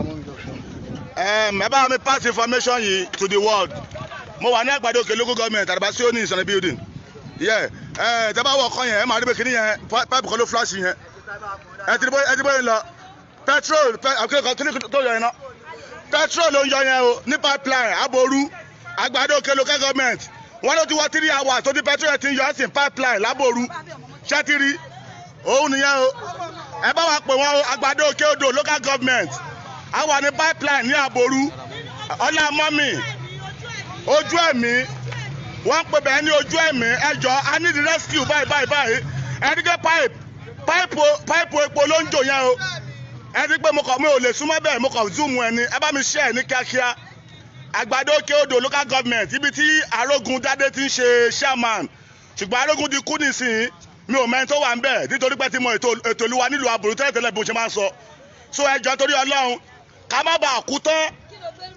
Um, ẹ bá mi pass information yìí to the world. Mo wà ní àgbàdo òkè local government àdàbà sí òní ìsànà building. Yẹ ẹ tẹ bá wọ ọkọ yẹn ẹ máa rí bẹ kíní yẹn pipe kan ló flash yẹn. Ẹ ti ẹ yẹn lọ. Petrol àkílẹ̀ kan kíní tó yọ petrol ló ń yọ yẹn o ní pipeline aboru àgbàdo òkè local government. Wọn ló ti wọ three hours tó di petrol yẹn ti ń yọ ẹsìn pipeline láboru. Ṣẹ́tìrì òun nìyẹn o. Ẹ bá wa pè wọn o àgbàdo òkè odò local government a wà ní pipeline ní àbòrú ọlá mọ́mì ojú ẹ̀mí. Wọ́n pè bẹ́ẹ̀ ní ojú ẹ̀mí. Ẹjọ́ i need rescue. Báyìí báyìí báyìí. Ẹ̀ẹ́dígẹ́ pipe pipe epo ló ń jò yẹn o. Ẹ̀ẹ́dí pé mo kàn mi ò lè súnmọ́ bẹ́ẹ̀. Mo kàn zoom ẹni. Ẹ bá mi share ní kíákíá. Àgbàdo òkè odò local government ibi tí arógun dádé ti ń ṣe chairman. Ṣùgbọ́n arógun ti kú nísìnyí. Mi ò mẹ́ni tó wà ń bẹ̀. Nítorí pé tí mo ètò ètò olúwa nílùú àbúrò tẹ́lẹ̀tẹ́lẹ̀ bó ṣe máa ń sọ. So ẹjọ́ torí ọlọ́run ká má bàa kú tán.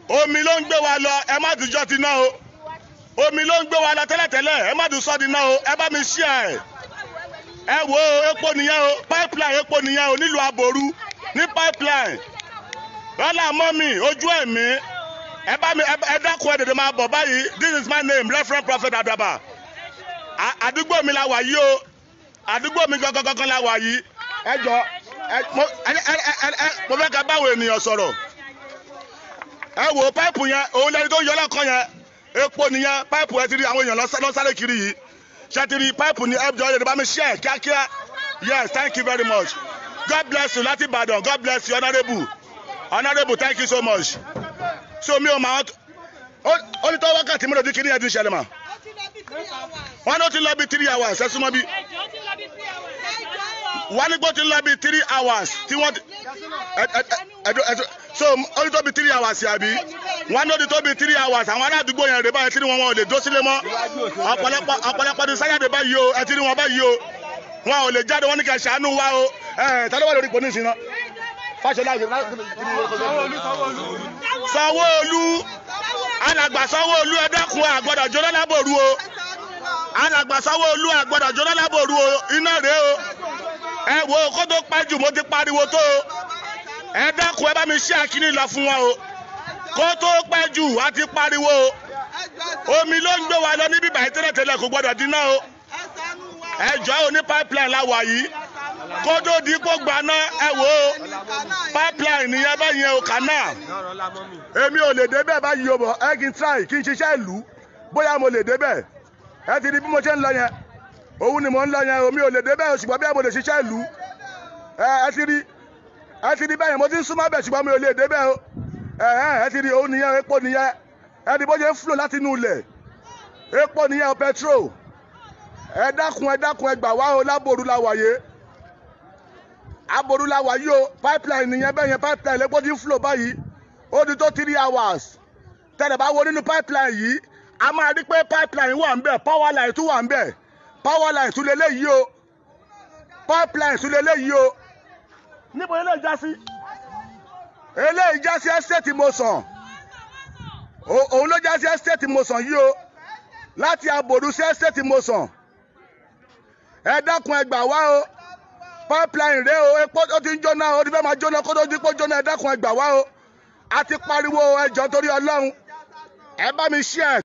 Omi ló ń gbé wa lọ ẹ má dùjọ́ ti ná o. Omi ló ń gbé wa lọ tẹ́lẹ̀tẹ́lẹ̀ ẹ má dùn sọ́ di ná o ẹ bá mi ṣí ẹ̀. Ẹ wo epo nìyẹn o pipeline epo nìyẹn o nílùú àbòrú ní pipeline. Rọ́lá mọ́mì ojú ẹ̀mí. Ẹ bá mi ẹ dákun ẹ dèdè máa bọ̀ báyìí. This is my name referent prophet adaba àdúgbò mi la wà yìí o. Àdúgbò mi gangan gangan la wà yìí. Ẹ jọ mo fẹ́ ka báwo ènìyàn sọ̀rọ̀ ẹ wo páìpù yẹn òun lẹni tó yọ lọ́kàn yẹn. Epo nìyẹn páìpù ẹ ti rí àwọn èèyàn lọ sáré kiri yìí. Ṣe ti rí páìpù ní ẹ jọ ẹ bá mi ṣe ẹ kíákíá? Yes thank you very much. God bless you láti ìbàdàn. God bless you honourable honourable thank you so much. So mi ò máa ó ní tó wákàtí mi lòdì ni ẹ ti ṣẹlẹ̀ mà wọn ní ó ti lọ bí three hours ẹ súnmọ́ bí. Wọ́n ní gbọ́ ti lọ bí three hours tí wọ́n ti so ó ní tó bí three hours àbí? Wọ́n ní ó ti tó bí three hours. Àwọn aládùúgbò yẹn rè báyìí tí wọ́n wọn ò lè dó sílé mọ́. Ọ̀pọ̀lọpọ̀ ní sáyàdé báyìí o ẹ ti rí wọn báyìí o. Wọn ò lè jáde wọn ní kẹ́ ṣàánú wa o. Ẹ tàbí wà lórí ipò nísìnyí náà? Fàṣọlá sanwó-olu alàgbà sanwó-olu ẹ dákun àgbọ̀dọ̀ jóná lábòrú o. Alàgbà sanwó-olu àgbọ̀dọ̀ jóná lábòrú o. Iná rèé o ẹ wo kó tó pẹ́ jù mo ti pariwo tó. O ẹ dákun ẹ bá mi ṣe àkíní lọ fún wọn o. Kó tó pẹ́ jù a ti pariwo o. Omi ló ń gbé wa lọ níbí báyìí tẹ́lẹ̀tẹ́lẹ̀ kò gbọ́dọ̀ dínà o. Ẹ jọ ò ní pipeline la wà yìí. Kó tó di kó gbaná ẹ wo pipeline nìyẹn báyìí o kànáà èmi ò lè débẹ̀ báyìí o bọ̀. Ẹ kì í try kí n ṣiṣẹ́ ìlú. Bóyá mo lè débẹ̀ ẹ ti di bí mo ṣe ń lọ yẹn òun ni mò ń lọ yẹn omi ò lè débẹ̀ ṣùgbọ́n bí mo lè ṣiṣẹ́ ìlú. Ẹ ti rí ẹ ti rí bẹ́ẹ̀ mo ti ń súnmọ́ bẹ̀ ṣùgbọ́n mi ò lè débẹ̀ o. Ẹ ti rí òun nìyẹn epo nìyẹn. Ẹ di bó ṣe ń flow láti inú ilẹ̀. Epo nìyẹn petrol. Ẹ dákun ẹ dákun ẹ gbà wá o láboru la wàyé aboru la wàyé o pipeline nìyẹn bẹ́ẹ̀ yẹn pipeline epo ti ń flow báyìí. Ó di tó three hours. Tẹ̀lé bá wo nínú pipeline yìí a máa rí pé pipeline wà ń bẹ̀ power line tún wà ń bẹ̀ power line tún leléyìí o. Pipeline tún leléyìí o. Níbo eléyìí já sí? Eléyìí já sí estate Mosàn òun ló já sí estate Mosàn yìí o. Láti aboru sí estate Mosàn ẹ dákun ẹ gbà wá o. Pipeline rẹ o. Epo ó ti ń jóná ó ti fẹ́ máa jóná kó tó di pé jóná. Ẹ dákun ẹ gbà wá o. A ti pariwo ẹjọ́ torí Ọlọ́run. Ẹ bá mi share.